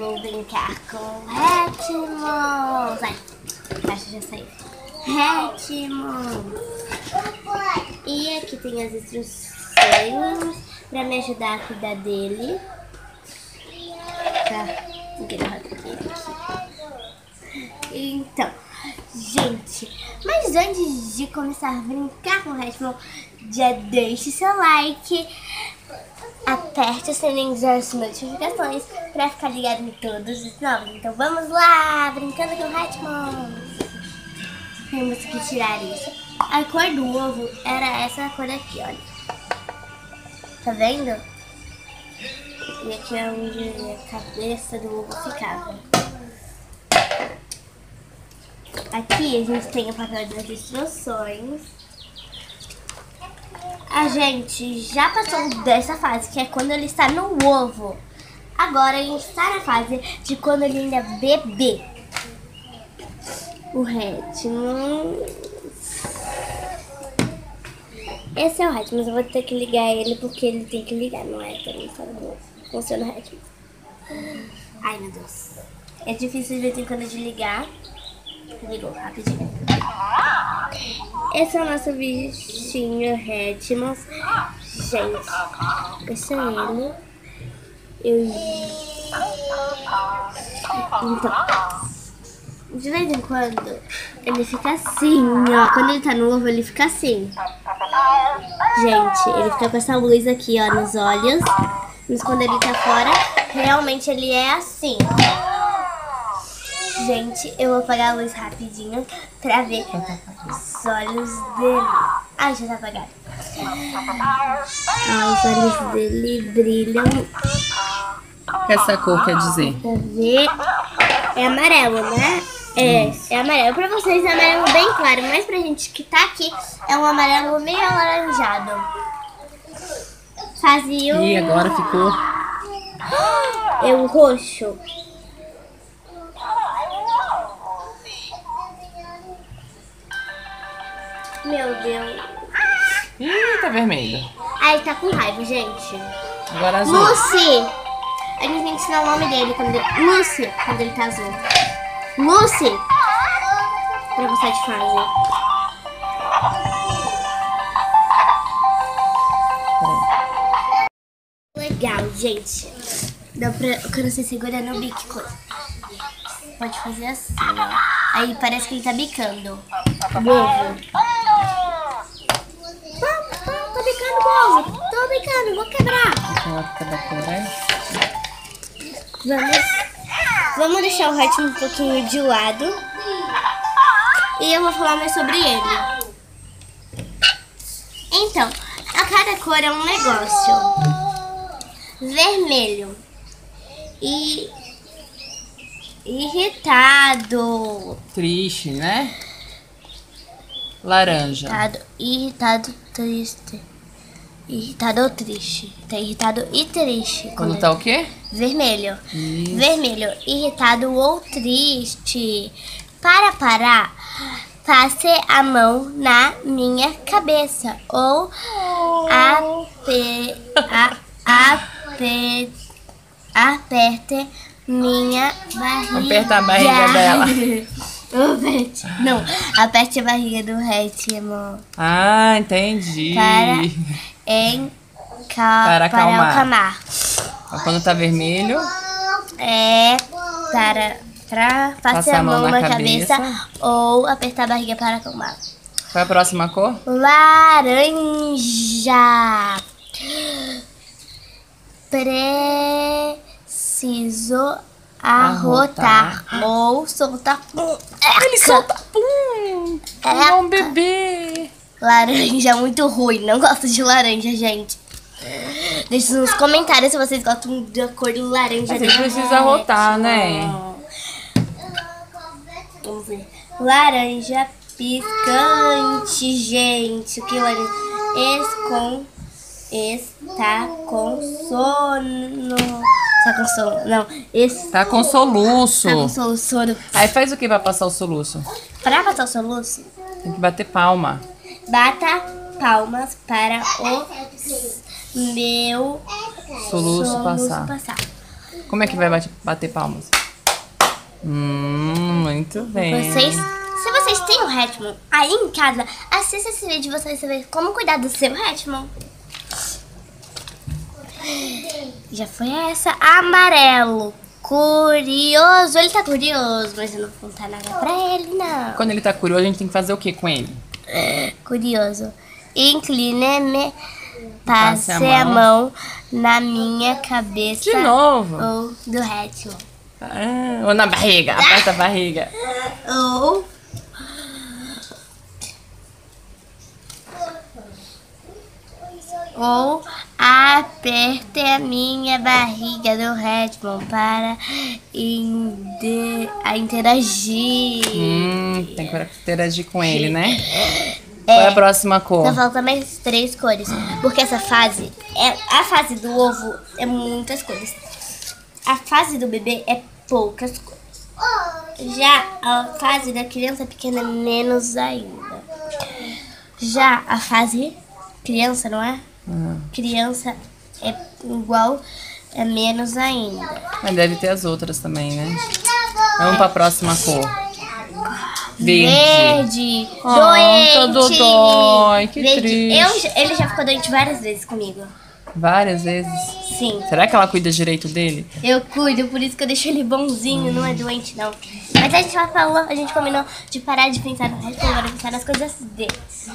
vou brincar com Hatmons. Ai, acho já saiu. Hatmons. E aqui tem as instruções pra me ajudar a cuidar dele. Tá. Então, gente, mas antes de começar a brincar com o Hatmon, já deixe seu like, aperte o sininho das notificações pra ficar ligado em todos os novos. Então vamos lá, brincando com Hatmon. Temos que tirar isso. A cor do ovo era essa cor aqui, olha. Tá vendo? E aqui é onde a cabeça do ovo ficava. Aqui a gente tem o papel das instruções. A gente já passou dessa fase, que é quando ele está no ovo. Agora a gente está na fase de quando ele ainda é bebê. O ritmo. Esse é o mas eu vou ter que ligar ele porque ele tem que ligar, não é? Pra mim como funciona o ritmo. Ai meu Deus. É difícil de vez em quando de ligar. Ligou rapidinho. Esse é o nosso bichinho Redmond. Gente, esse é ele. Eu... Então, de vez em quando, ele fica assim, ó. Quando ele tá no ovo, ele fica assim. Gente, ele fica com essa luz aqui, ó, nos olhos. Mas quando ele tá fora, realmente ele é assim. Gente, eu vou apagar a luz rapidinho pra ver os olhos dele. Ai, já tá apagado. Ah, os olhos dele brilham. O que essa cor quer dizer? Ver. É amarelo, né? É, é amarelo. Pra vocês é amarelo bem claro, mas pra gente que tá aqui é um amarelo meio alaranjado. Fazia um... E agora ficou. É o roxo. Meu Deus. Ih, tá vermelho. Ai, tá com raiva, gente. Agora azul. Lucy! A gente tem que ensinar o nome dele quando ele... Lucy, quando ele tá azul. Lucy! Pra passar de fase. Legal, gente. Dá pra... Quando você segura no bico, pode fazer assim, ó. Aí parece que ele tá bicando. O ovo. Tô bicando o ovo. Tô bicando, vou quebrar. Vamos, vamos deixar o ritmo um pouquinho de lado. E eu vou falar mais sobre ele. Então, a cada cor é um negócio. Vermelho. E irritado. Triste, né? Laranja. Irritado, irritado, triste. Irritado ou triste. Tá irritado e triste. Quando tá o quê? Vermelho. Isso. Vermelho, irritado ou triste. Para parar, passe a mão na minha cabeça. Ou ape, a, ape, aperte minha barriga. Aperta a barriga dela. Não, aperte a barriga do ritmo. Ah, entendi. Para em ca, Para acalmar. acalmar. Quando tá vermelho, É para, para passar a mão na cabeça. ou apertar a barriga para acalmar. qual é a próxima cor? Laranja. Preciso arrotar, ou soltar. Ele solta. Pum! Eca. um bebê. Laranja é muito ruim. Não gosto de laranja, gente. Deixe nos comentários se vocês gostam da cor do laranja. Do precisa Red. arrotar, né? Vamos ver. Laranja piscante, gente. O que laranja? Escom... Está com sono. Está com sono. Não. Está Tá com soluço. com sono. sono. Aí faz o que pra passar o soluço? Para passar o soluço, Tem que bater palma. Bata palmas para o meu Soluço soluço passar. passar. Como é que vai bate- bater palmas? Hum, muito bem. Vocês, se vocês têm um Hatchman aí em casa, assista esse vídeo e vocês vão ver como cuidar do seu Hatchman. Já foi essa. Amarelo. Curioso. Ele tá curioso, mas eu não vou contar nada pra ele, não. Quando ele tá curioso, a gente tem que fazer o que com ele? Curioso. Incline-me. Passe Passe a a mão na minha cabeça. De novo. Ou do Hatchman. Ah, ou na barriga, aperta a barriga. Ou. Ou aperte a minha barriga do Redmond para a interagir. Hum, tem que interagir com ele, né? Qual é a próxima cor? Só faltam mais três cores. Porque essa fase, é, a fase do ovo é muitas cores. A fase do bebê é poucas cores. Já a fase da criança pequena é menos ainda. Já a fase criança, não é? Ah, Criança é igual, é menos ainda. mas deve ter as outras também, né? Vamos pra próxima cor. Verde. Verde, Oh, doente. todo dói, que Verde. triste. Eu ele já ficou doente várias vezes comigo. Várias vezes. Sim. Será que ela cuida direito dele? Eu cuido, por isso que eu deixo ele bonzinho, não é doente não. Mas a gente já falou, a gente combinou de parar de pensar no resto, agora pensar nas coisas deles.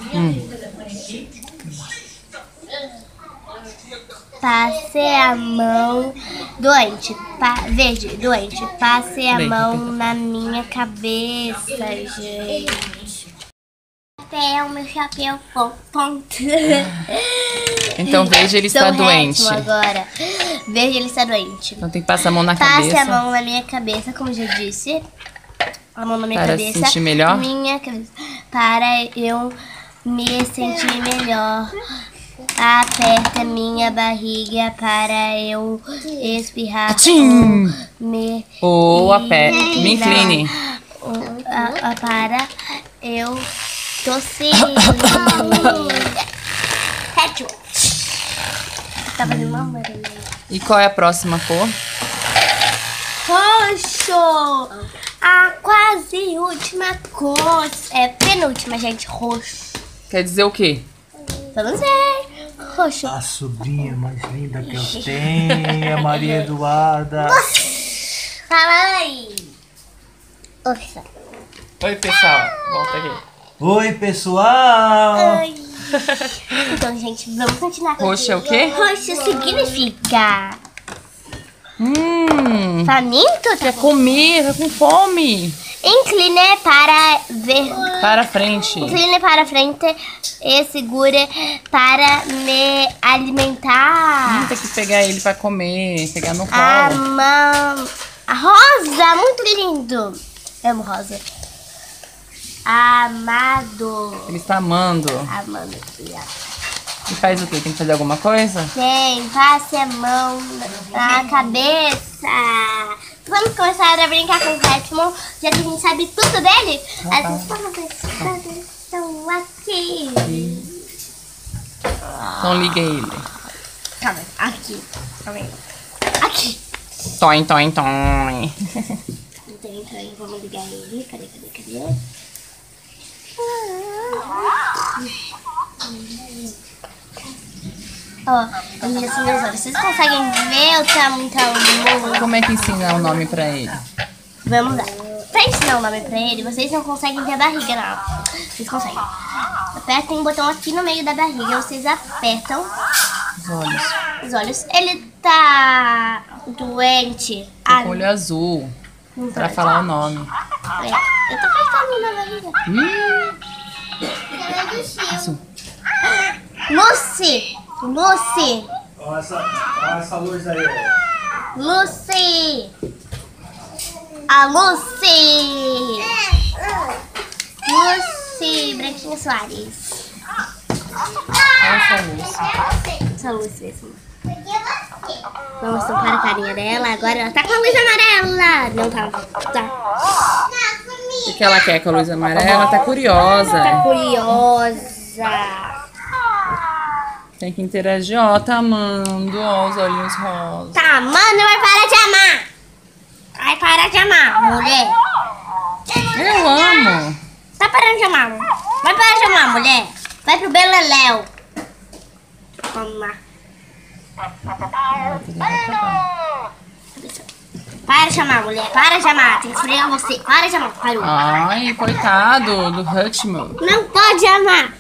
Passe a mão doente, pa, verde, doente. Passe a mão na minha cabeça, gente. O meu chapéu pon- ponto. Então verde ele está Sou doente. agora. Verde ele está doente. Então tem que passar a mão na Passe cabeça. a mão na minha cabeça, como já disse. A mão na minha Para se cabeça. sentir melhor? Minha cabeça. Para eu me sentir melhor. Aperta minha barriga para eu espirrar. Atchim! Me, Ou a pé. Me incline. a- a- para eu tossir. Rétio. Tá fazendo uma. E qual é a próxima cor? Roxo! A quase última cor. É penúltima, gente. Roxo. Quer dizer o quê? Vamos ver. Roxo. A sobrinha mais linda que eu tenho, a Maria Eduarda. Fala aí. Oxa. Oi, pessoal. Volta aqui. Oi, pessoal! Ai. Então, gente, vamos continuar. Roxo é o quê? Roxo significa Hum. faminto. Quer comer, tá com fome. Incline para ver. Para frente. Incline para frente e segure para me alimentar. Tem que pegar ele pra comer, pegar no A colo. mão. A rosa, muito lindo. Amo rosa. Amado. Ele está amando. Amando. E faz o quê? Tem que fazer alguma coisa? Tem, passe a mão na cabeça. Vamos começar a brincar com o Hatmon, já que a gente sabe tudo dele. As informações estão aqui. Então liga ele. Calma, aqui. Calma aí. Aqui. Toin, toin, toin. Então, então, vamos ligar ele. Cadê, cadê, cadê? Ó, assim meus olhos. Vocês conseguem ver o tamanho tamanho? Como é que ensina o nome pra ele? Vamos lá. Pra ensinar o nome pra ele, vocês não conseguem ver a barriga, não. Vocês conseguem. Apertem o botão aqui no meio da barriga. Vocês apertam Os olhos. os olhos. Ele tá doente. Tá com olho azul. não Pra tá. falar o nome. É, Eu tô apertando na barriga. Ih, azul. Lucy! Lucy! Olha essa, olha essa luz aí, ó. Lucy! A Lucy! Lucy Branquinha Soares. Olha essa luz. Essa Lucy mesmo. Vamos tampar a carinha dela. Agora ela tá com a luz amarela. Não tá. Tá. O que ela quer com a luz amarela? Tá Tá curiosa. curiosa. Tem que interagir. Ó, tá amando. Ó, os olhinhos rosa. Tá, mano, vai parar de amar. Vai parar de amar, mulher. Eu amo. Tá parando de amar. Vai parar de amar, mulher. Vai pro Beleléu. Toma. Para de chamar, mulher. Para de chamar. Tem que esfregar você. Para de chamar. Parou. Ai, coitado do Hutchman. Não pode amar.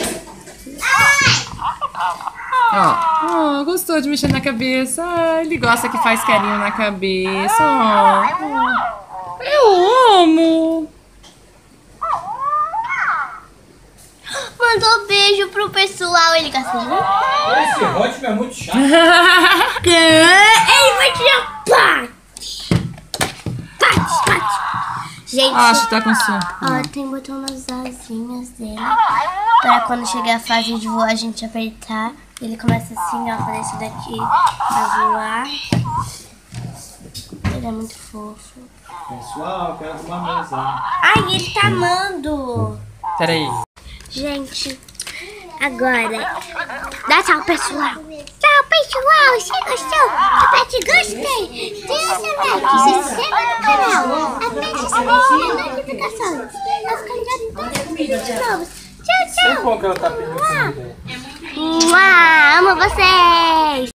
Ó, oh, gostou de mexer na cabeça. Ah, ele gosta que faz carinho na cabeça. Ó. Eu amo. Mandou beijo pro pessoal. Ele mim? Esse ótimo é muito chato. Ele vai tirar Pati. Pati, Pati. Gente, Acho que tá com sono. ó, tem botão nas asinhas dele. Pra quando chegar a fase de voar, a gente apertar. Ele começa assim, ó, fazer isso daqui pra voar. Ele é muito fofo. Pessoal, quero arrumar mesa. Ai, ele tá amando. Peraí. Gente, agora, dá tchau, pessoal. Tchau, pessoal. Se gostou, aperte gostei. Deixa like, se inscreva no canal. Aperte o sininho de notificações. Pra ficar ligado em todos os vídeos novos. Tchau, tchau. Como que ela tá pedindo comida? Mua, amo vocês.